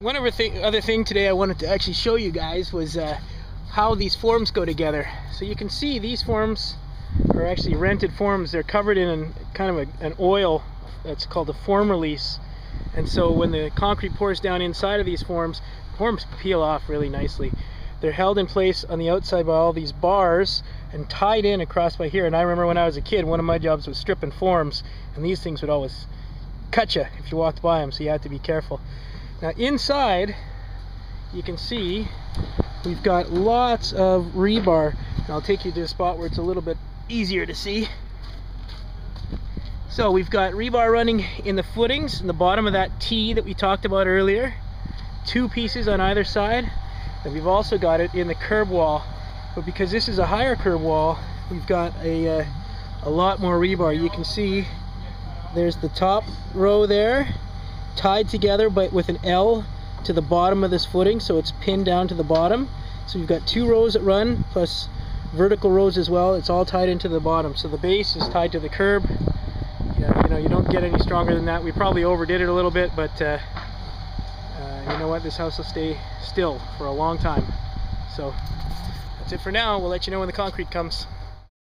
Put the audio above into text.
One other thing, other thing today I wanted to actually show you guys was uh, how these forms go together. So you can see these forms are actually rented forms. They're covered in an, kind of a, an oil that's called a form release. And so when the concrete pours down inside of these forms, forms peel off really nicely. They're held in place on the outside by all these bars and tied in across by here. And I remember when I was a kid, one of my jobs was stripping forms, and these things would always cut you if you walked by them, so you had to be careful. Now inside, you can see we've got lots of rebar. And I'll take you to a spot where it's a little bit easier to see. So we've got rebar running in the footings, in the bottom of that T that we talked about earlier. Two pieces on either side. And we've also got it in the curb wall. But because this is a higher curb wall, we've got a, uh, a lot more rebar. You can see there's the top row there tied together but with an L to the bottom of this footing so it's pinned down to the bottom. So you've got two rows that run plus vertical rows as well. It's all tied into the bottom. So the base is tied to the curb. Yeah, you know you don't get any stronger than that. We probably overdid it a little bit but uh, uh, you know what? This house will stay still for a long time. So that's it for now. We'll let you know when the concrete comes